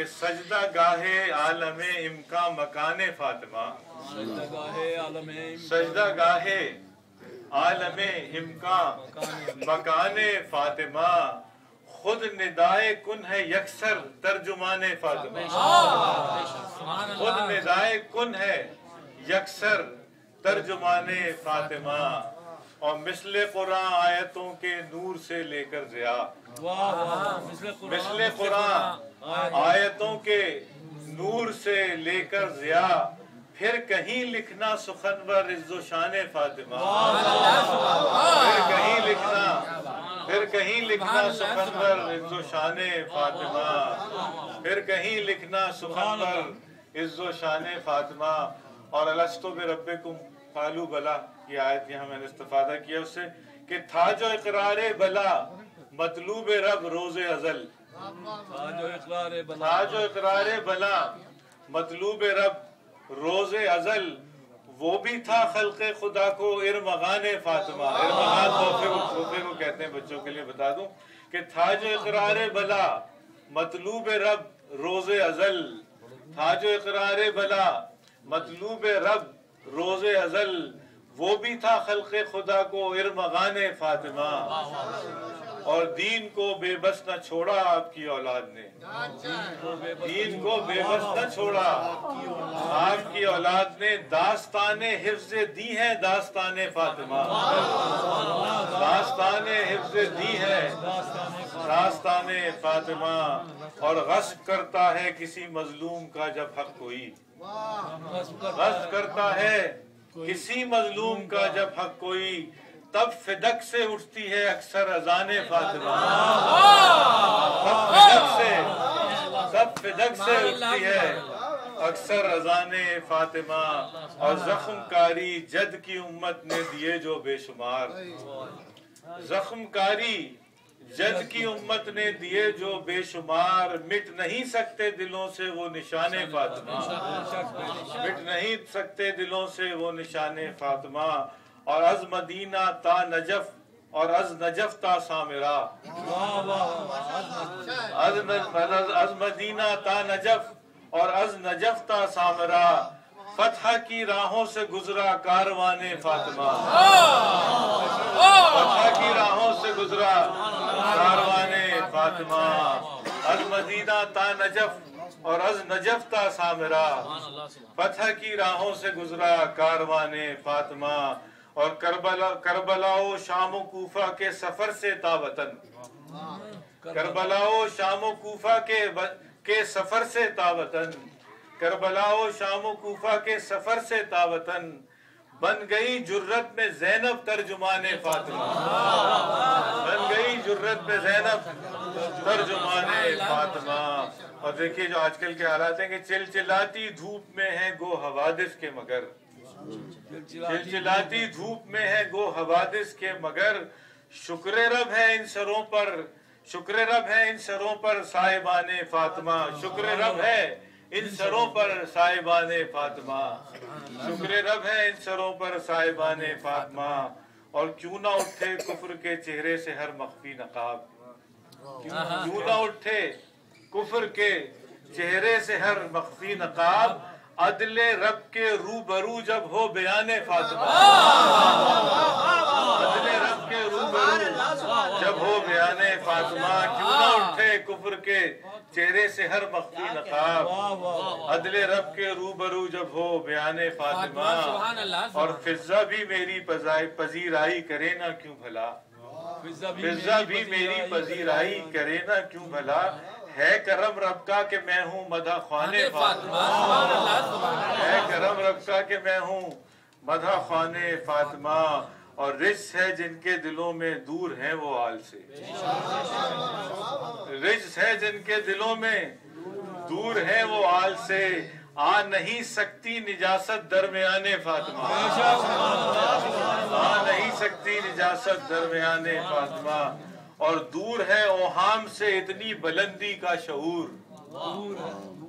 कि सजदा गाहे आलम इमका मकान फातिमा। सजदगाहे आलम सजदा गाहे आलम इमका मकान फातिमा। खुद निदाए कुन है यकसर तर्जुमान फातिमा। खुद निदाए कुन है यकसर तर्जुमान फातिमा। और मिसले कुरान आयतों के नूर से लेकर जिया। मिसले कुरान आयतों के नूर से लेकर जिया। फिर कहीं लिखना सुखन व रिजो शान फातिमा। फिर कहीं लिखना फिर कहीं लिखना सुखन व रिजो शान फातिमा। फिर कहीं लिखना सुखन व इज्जो शान फातिमा। और अलस्तो बे रब्बे कुम कालू बला। ये आयत यहाँ मैंने इस्तेफादा किया उससे कि था जो इकरार बला मतलूब रब रोज़े अजल। था जो इकरार बला मतलूब रब रोज़े अजल वो भी था खल्के खुदा को इरमगान फातिमा। इरमगान तोहफे को तोहफे को कहते हैं बच्चों के लिए बता दूँ कि था जो इकरार बला मतलूब रब रोज़े अजल। था जो इकरार बला मतलूब रब रोज़े अजल। वो भी था खल्के खुदा को इरमगान फातिमा। और दीन को बेबस न छोड़ा आपकी औलाद ने। दीन को बेबस न छोड़ा आपकी औलाद ने। दास्ताने हिफ्ज दी है दास्ताने फातिमा दास्तान हिफ्ज दी है दास्तान फातिमा और गस्ब करता है किसी मजलूम का जब हक कोई। गस्ब करता है किसी मजलूम का जब हक कोई तब फिदक से उठती है अक्सर अजान फातिमा। फिदक से तब फिदक से उठती है अक्सर अजान फातिमा। और जख्म कारी जद की उम्मत ने दिए जो बेशुमार। जख्म जद की उम्मत ने दिए जो बेशुमार, मिट नहीं सकते दिलों से वो निशाने फातिमा। मिट नहीं सकते दिलों से वो निशाने फातिमा। और अज मदीना ता नजफ, और अज नजफ ता सामिरा। अज मदीना ता नजफ, और अज नजफ ता सामिरा। फतह की राहों से गुजरा कारवाने फातिमा फतह की राहों से गुजरा कारवाने फातिमा अज मदीना ता नजफ और अज नजफ ता सामिरा। फतह की राहों से गुजरा कारवाने फातिमा। और करबला, करबलाओ शामो कूफा के सफ़र से तावतन करबलाओ शामो कूफा के के सफ़र से तावतन करबलाओ शामो कूफा के सफ़र से तावतन बन गई जुर्रत में जैनब तर्जुमाने फातिमा। बन गई जुर्रत में जैनब। तर्जुमाने फातिमा। और देखिए जो आजकल के हालात हैं कि चिलचिलाती धूप में है गो हवादिस के मगर। चिलचिलाती धूप में है गो हवादिस के मगर। शुक्र रब है इन सरों पर। शुक्र रब है इन सरों पर साहिबान फातिमा। शुक्र रब है इन सरों पर साहिबान फातिमा। शुक्र रब है इन सरों पर साहिबान फातिमा। और क्यों ना उठे कुफर के चेहरे से हर मख्फी नकाब। क्यों उठे? कुफर के चेहरे से हर मख्फी नकाब अदले रब के रूबरू जब हो बयान फातिमा। अदले रब के रूबरू जब हो बयान फातिमा। क्यों ना उठे? कुफर के चेहरे से हर मख्फी नकाब अदले रब के रूबरू जब हो बयान फातिमा। और फिजा भी मेरी पजीराई करे ना क्यों भला? फिजा भी मेरी पजीराई करे ना क्यों भला? है करम रब का कि मैं हूँ मदा खाने फातिमा? है करम रब का कि मैं हूँ मदा खाने फातिमा? और रिज है जिनके दिलों में दूर है वो आल से। रिज है जिनके दिलों में दूर है वो आल से। आ नहीं सकती निजासत दरमियाने फातिमा। आ नहीं सकती निजासत दरमियाने फातिमा। और दूर है ओहाम से इतनी बुलंदी का शऊर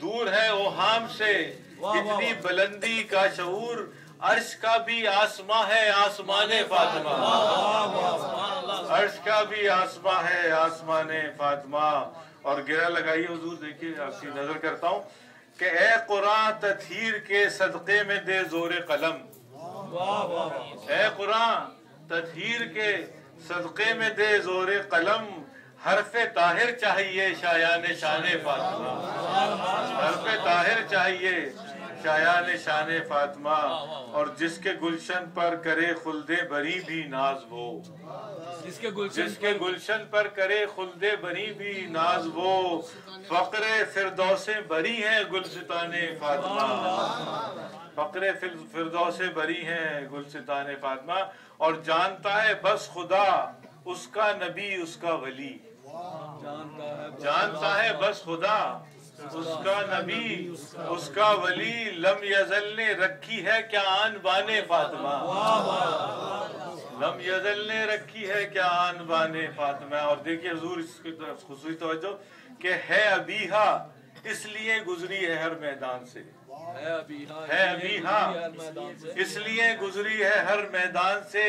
दूर है ओहाम से इतनी बुलंदी का शऊर अर्श का भी आसमां है आसमाने, फातिमा। अर्श का भी आसमां है आसमाने, फातिमा। और गिरा लगाइए, हुजूर, देखिए, आपकी नज़र करता हूँ। कि ए कुरान तथहीर के सदक़े में दे ज़ोर कलम। है ए कुरान तथहीर के सदक़े में दे ज़ोर कलम। हरफ ताहिर चाहिए शायान शान फातिमा। हरफ ताहिर चाहिए शायान शान फातिमा। और जिसके गुलशन पर करे खुलदे बरी भी नाज वो। जिसके गुलशन जिसके गुलशन पर करे खुलदे बरी भी नाज वो। फकरे फिरदौसे बरी है गुलसिताने फातिमा। फकरे फिर- फिरदौसे बरी हैं गुलसिताने फातिमा। और जानता है बस खुदा उसका नबी उसका वली। जानता है बस खुदा। उसका नबी उसका वली लम यजल ने रखी है क्या आन बाने फातिमा? लम यजल ने रखी है क्या आन बाने फातिमा? और देखिए हजूर इसकी तरफ़ खुशी तवज्जो कि है अबीहा इसलिए गुजरी है हर मैदान से। है अभी हाँ इसलिए गुजरी है हर मैदान से।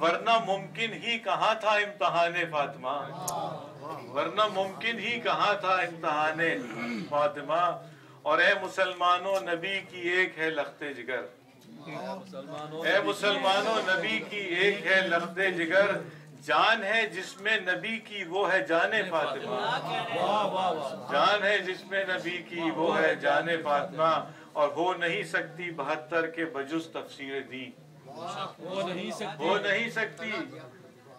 वरना मुमकिन ही कहाँ था इम्तहान फातिमा? वरना मुमकिन ही कहाँ था इम्तहान फातिमा? और ए मुसलमानों नबी की एक है लखते जिगर। ए मुसलमानों नबी की एक है लखते जिगर। जान है जिसमें नबी की वो है जाने फातिमा। जान है जिसमें नबी की वो है जाने फातिमा। और हो नहीं सकती बहत्तर के बजुस तफसीर दी। वो नहीं सकती। हो नहीं सकती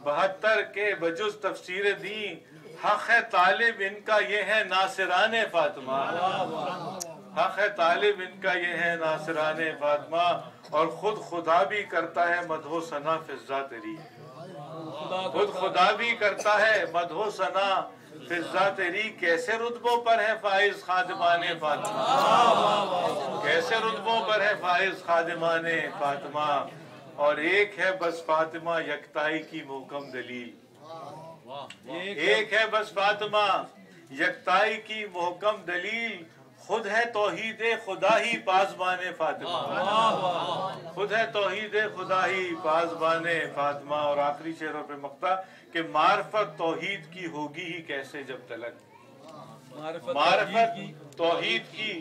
बहत्तर के बजुज तफसीर दी। हक है तालिब इनका ये है नासिरान फातिमा। हक है तालिब इनका ये है नासिरान फातिमा। और खुद खुदा भी करता है मधो सना फिजा तेरी खुद खुदा भी करता है मधो सना फिजा तेरी कैसे रुतबों पर है फाइज खादिमान फातिमा? कैसे रुतबों पर है फाइज खादिमान फातिमा? और एक है बस फातिमा यकताई की मोहकम दलील। एक है बस फातिमा यकताई की मोहकम दलील खुद है तोहीद खुदा ही पासबान फातिमा। खुद है तोहीद खुदा ही पासबान फातिमा। और आखिरी शेरों पे मकता कि मार्फत तोहीद की होगी ही कैसे जब तलक? मार्फत मार्फत तोहीद की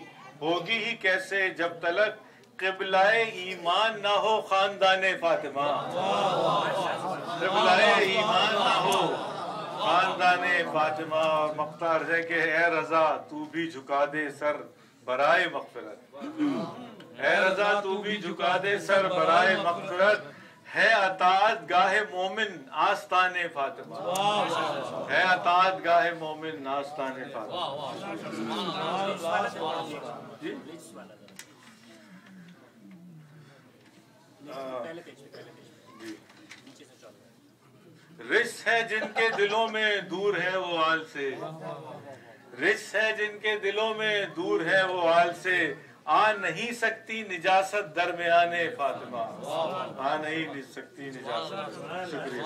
होगी ही कैसे जब तलक? किबलाए ईमान ना हो खानदान फातिमा। किबलाए ईमान ना हो खानदान फातिमा। और मख्तार है कि ए रजा, तू भी झुका दे सर बराए मगफिरत। है रजा, तू भी झुका दे सर बराए मगफिरत। है अतात गाहे मोमिन आस्ताने फातिमा। है अतात गाहे मोमिन आस्ताने फातिमा। रिस है जिनके दिलों में दूर है वो आल से। रिस है जिनके दिलों में दूर है वो आल से। आ नहीं सकती निजासत दरमियाने फातिमा। आ नहीं सकती निजासत। शुक्रिया।